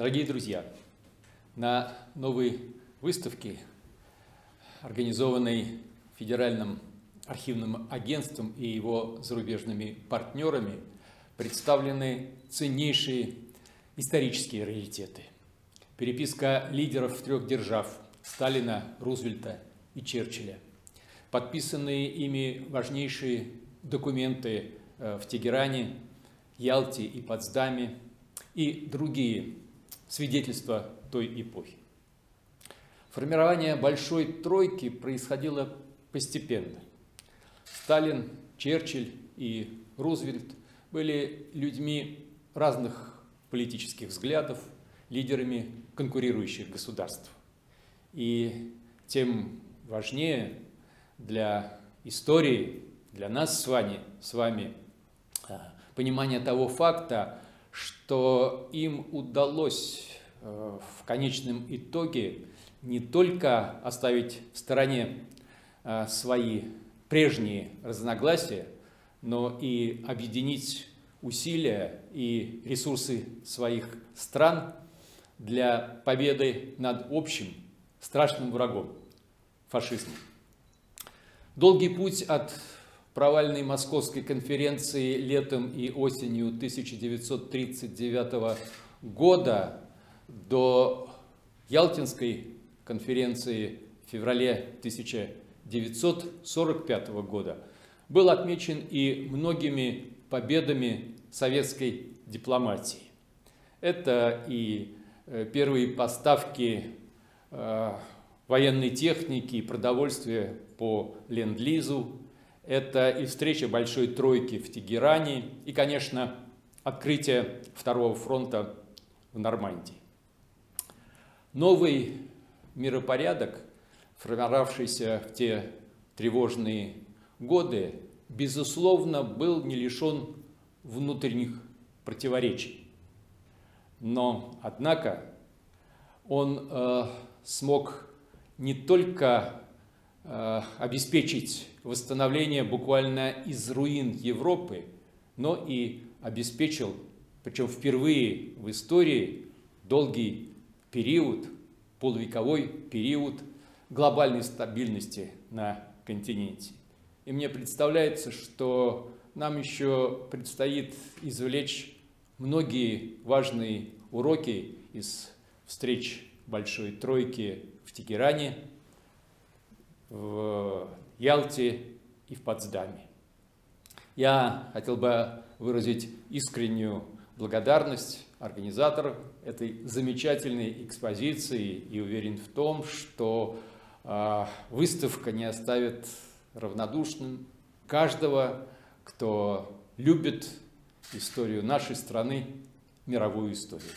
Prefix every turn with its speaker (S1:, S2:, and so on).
S1: Дорогие друзья, на новой выставке, организованной Федеральным архивным агентством и его зарубежными партнерами, представлены ценнейшие исторические раритеты. Переписка лидеров трех держав – Сталина, Рузвельта и Черчилля. Подписанные ими важнейшие документы э, в Тегеране, Ялте и Потсдаме и другие свидетельства той эпохи. Формирование Большой Тройки происходило постепенно. Сталин, Черчилль и Рузвельт были людьми разных политических взглядов, лидерами конкурирующих государств. И тем важнее для истории, для нас с вами, с вами а, понимание того факта, что им удалось э, в конечном итоге не только оставить в стороне э, свои прежние разногласия, но и объединить усилия и ресурсы своих стран для победы над общим страшным врагом – фашизмом. Долгий путь от провальной Московской конференции летом и осенью 1939 года до Ялтинской конференции в феврале 1945 года был отмечен и многими победами советской дипломатии. Это и э, первые поставки э, военной техники и продовольствия по Ленд-Лизу, это и встреча Большой Тройки в Тегеране, и, конечно, открытие Второго фронта в Нормандии. Новый миропорядок, формировавшийся в те тревожные годы, безусловно, был не лишен внутренних противоречий. Но, однако, он э, смог не только обеспечить восстановление буквально из руин Европы, но и обеспечил, причем впервые в истории, долгий период, полувековой период глобальной стабильности на континенте. И мне представляется, что нам еще предстоит извлечь многие важные уроки из встреч Большой Тройки в Тегеране, в Ялте и в Потсдаме. Я хотел бы выразить искреннюю благодарность организаторам этой замечательной экспозиции и уверен в том, что э, выставка не оставит равнодушным каждого, кто любит историю нашей страны, мировую историю.